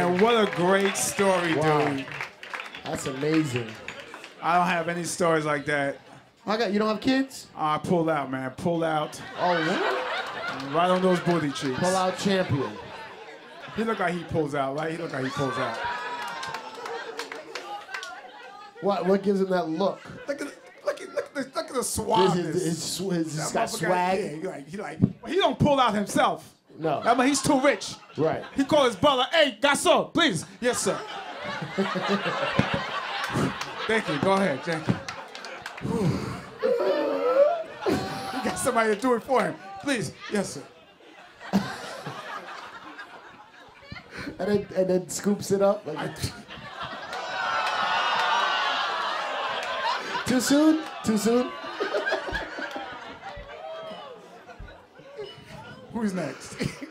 And what a great story, Wow. dude. That's amazing. I don't have any stories like that. I got. You don't have kids? Ah, I pulled out, man. Pulled out. Oh, what? Right on those booty cheeks. Pull out champion. He look like he pulls out, right? He look like he pulls out. What? What gives him that look? Look at the, look at look at the, look at the suaveness. his, his, his, he's got swag. Yeah, he like he like he don't pull out himself. No. I mean, he's too rich. Right. He called his brother, hey, garçon, please. Yes, sir. Thank you. Go ahead, thank you. he got somebody to do it for him. Please. Yes, sir. And then and then scoops it up. Like, too soon? Too soon? Who's next?